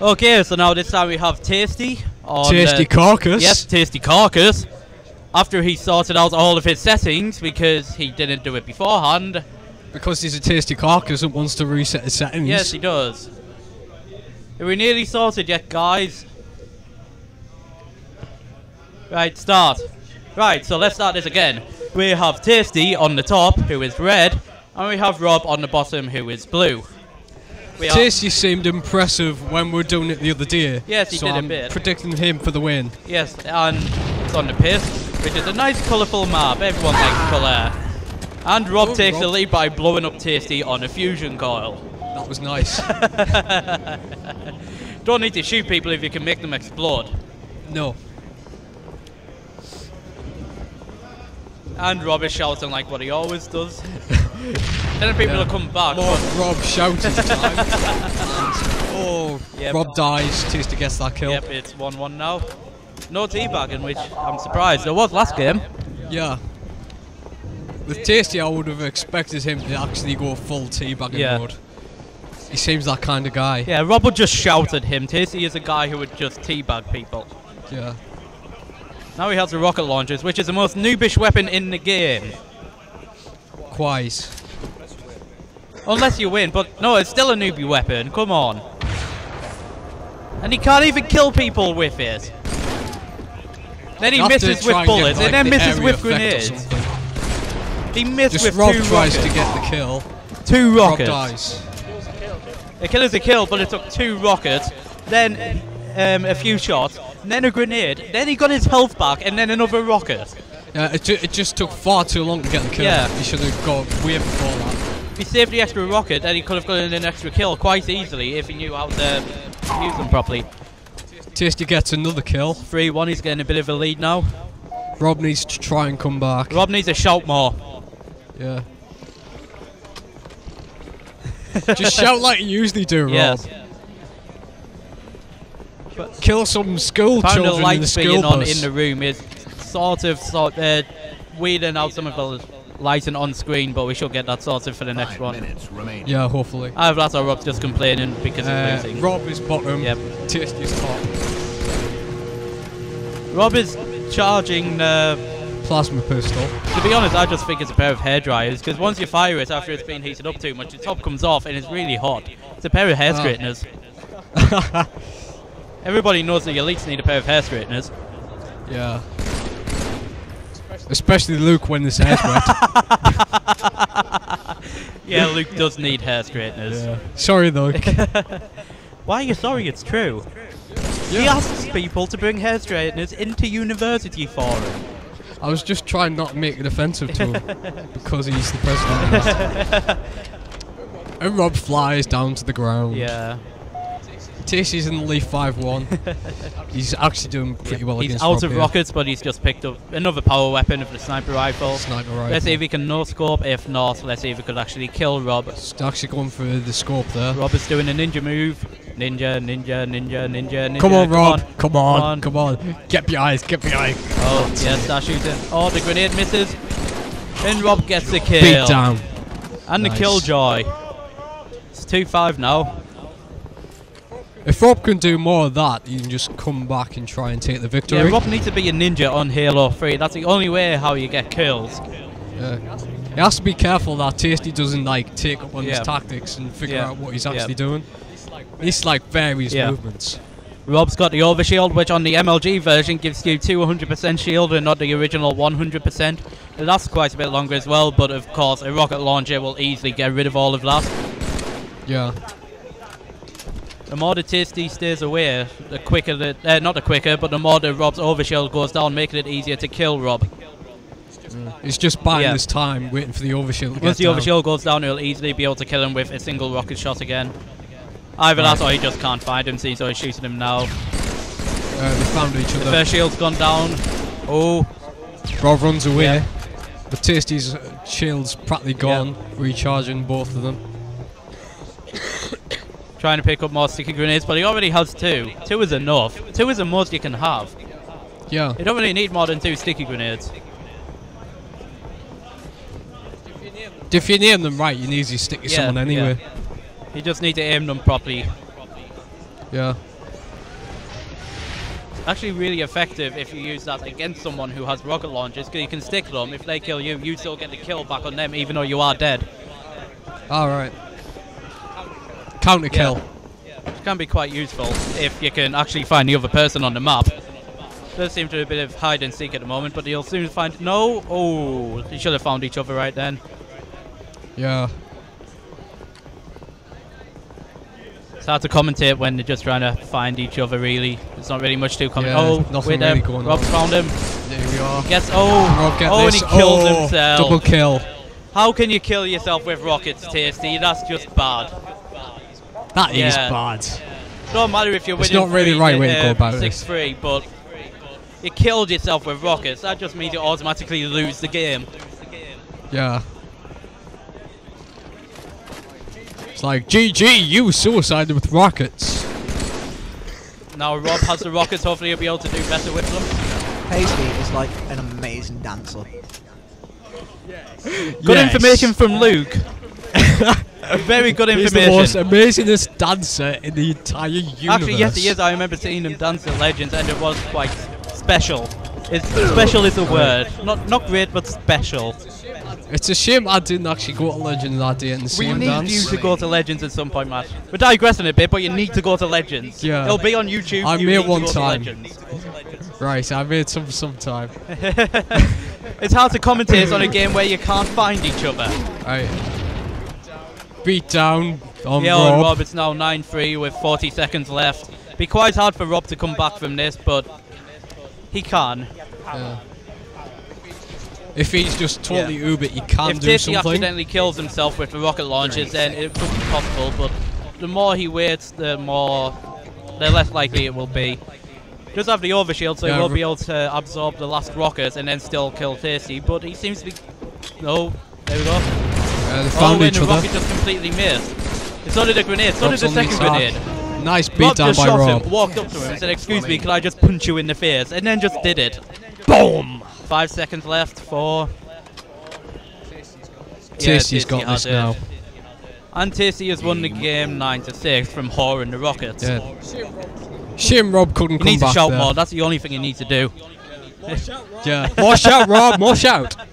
Okay, so now this time we have Tasty on Tasty uh, carcass. Yes, Tasty Carcass. After he sorted out all of his settings because he didn't do it beforehand. Because he's a tasty carcass and wants to reset his settings. Yes, he does. Are we nearly sorted yet, guys? Right, start. Right, so let's start this again. We have Tasty on the top, who is red, and we have Rob on the bottom, who is blue. We Tasty seemed impressive when we were doing it the other day. Yes, he so did a I'm bit. predicting him for the win. Yes, and it's on the piss, which is a nice colourful map. Everyone likes colour. And Rob Oh, takes the lead by blowing up Tasty on a fusion coil. That was nice. Don't need to shoot people if you can make them explode. no. And Rob is shouting like what he always does. then people Yeah. will come back. More but- Rob shouting time. Oh, Yep. Rob dies. Tasty gets that kill. Yep, it's 1-1 now. No teabagging, which I'm surprised. There was last game. Yeah. With Tasty, I would have expected him to actually go full teabagging Yeah. mode. He seems that kind of guy. Yeah, Rob would just shout at him. Tasty is a guy who would just teabag people. Yeah. Now he has the rocket launchers, which is the most noobish weapon in the game. Quite. Unless you win, but no, it's still a newbie weapon. Come on. And he can't even kill people with it. Then he You have to misses with and get, bullets, like, and then the misses with grenades. He missed Just with Rob two tries rockets. to get the kill. two Rob rockets. dies. A kill is a kill, but it took two rockets, then um, a few shots, then a grenade, then he got his health back, and then another rocket. Yeah, it, ju- it just took far too long to get the kill. Yeah. He should have got way before that. If he saved the extra rocket, then he could have gotten an extra kill quite easily if he knew how to use them properly. Tasty gets another kill. 3-1, he's getting a bit of a lead now. Rob needs to try and come back. Rob needs to shout more. Yeah. Just shout like you usually do, Rob. Yes. Kill some school Found the children in the lights school being on in the room is sort of sort uh, weeding out some of the lighting on screen, but we should get that sorted for the next one. yeah, hopefully. Either that or Rob's just complaining because he's Uh, losing. Rob is bottom. Yep. Tasty is top. Rob is charging. Uh, Plasma pistol. to be honest, I just think it's a pair of hair dryers because once you fire it after it's been heated up too much, the top comes off and it's really hot. It's a pair of hair Ah. straighteners. Everybody knows the elites need a pair of hair straighteners. Yeah. Especially Luke when his hair's wet. Yeah, Luke does need hair straighteners. yeah. Sorry, Luke. Why are you sorry? It's true. He asks people to bring hair straighteners into university for him. I was just trying not to make it offensive to him because he's the president. and Rob flies down to the ground. Yeah. Tasty's in the lead 5-1. he's actually doing pretty well He's against out Rob of here. rockets, but he's just picked up another power weapon of the sniper rifle. Sniper rifle. Let's see if he can no scope. If not, let's see if he could actually kill Rob. He's actually going for the scope there. Rob is doing a ninja move. Ninja, ninja, ninja, ninja, ninja. Come on, Rob. Come on. come on. Come on. Get behind. Get behind. Oh, yes, start shooting. Oh, the grenade misses. And Rob gets the kill. Beat down. And the Nice. killjoy. It's 2-5 now. If Rob can do more of that, you can just come back and try and take the victory. Yeah, Rob needs to be a ninja on Halo 3. That's the only way how you get kills. Yeah. He has to be careful that Tasty doesn't like take up on Yeah. his tactics and figure Yeah. out what he's Yeah. actually doing. He's like various Yeah. movements. Rob's got the overshield, which on the MLG version gives you 200% shield and not the original 100%. It lasts quite a bit longer as well, but of course a rocket launcher will easily get rid of all of that. Yeah. The more the Tasty stays away, the quicker the, uh, not the quicker, but the more the Rob's overshield goes down, making it easier to kill Rob. He's just buying Yeah. this time, waiting for the overshield to Once the down. overshield goes down, he'll easily be able to kill him with a single rocket shot again. Either that or he just can't find him, see, so he's shooting him now. Uh, they found each The other. first shield's gone down. Oh, Rob runs away. Yeah. But Tasty's shield's practically gone, recharging both of them. Trying to pick up more sticky grenades, but he already has two. Two is enough. Two is the most you can have. Yeah. You don't really need more than two sticky grenades. If you name them right, you can easily stick to Yeah, someone anyway. You just need to aim them properly. Yeah. Actually, really effective if you use that against someone who has rocket launchers, because you can stick them. If they kill you, you still get the kill back on them, even though you are dead. All right. Counter kill. Which can be quite useful if you can actually find the other person on the map. Does seem to be a bit of hide and seek at the moment, but you'll soon find. No! Oh, you should have found each other right then. Yeah. It's hard to commentate when they're just trying to find each other, really. There's not really much to comment. Yeah, oh, nothing with really them. going Rob on. found him. There we are. Yes, oh! Get oh, this. and he killed oh, himself. Double kill. How can you kill yourself with rockets, Tasty? That's just bad. That is Yeah. bad. Don't matter if you're It's winning not really three, right way to uh, go about this. six three, but you killed yourself with rockets. That just means you automatically lose the game. Yeah. It's like, GG, you suicided with rockets. Now Rob has the rockets. Hopefully, he'll be able to do better with them. Paisley is like an amazing dancer. Good information from Luke. Very good information. He's the most amazingest dancer in the entire universe. Actually, yes, he is. I remember seeing him dance at Legends, and it was quite special. It's, special is a word. Not not great, but special. It's a shame I didn't actually go to Legends that day and see We him need dance. you to go to Legends at some point, Matt. We're digressing a bit, but you need to go to Legends. Yeah. It'll be on YouTube. I you need one time. Right, I made some sometime. It's hard to commentate on a game where you can't find each other. Right. Beat down on yeah, Rob. Rob, it's now 9-3 with 40 seconds left. Be quite hard for Rob to come back from this, but he can. Yeah. If he's just totally Yeah. uber, he can if do Dizzy something. accidentally kills himself with the rocket launches, then it could be possible, but the more he waits, the more, the less likely it will be. Does have the overshield, so Yeah, he will be able to absorb the last rocket and then still kill Tasty, but he seems to be... No, there we go. Uh, they oh, found and each the other. rocket just completely missed. It's not a grenade, it's not Rob's the second grenade. Nice beat down by Rob. him, walked up to him and said, excuse me, can I just punch you in the face? And then just did it. Boom! Five seconds left, four. Yeah, Tasty's got Tasty has this it. now. And Tasty has won the game 9 to 6 from Horror and the Rockets. Yeah. Shame Rob couldn't You come need to shout there. more, that's the only thing you need to do. Yeah. More shout, Rob. More shout.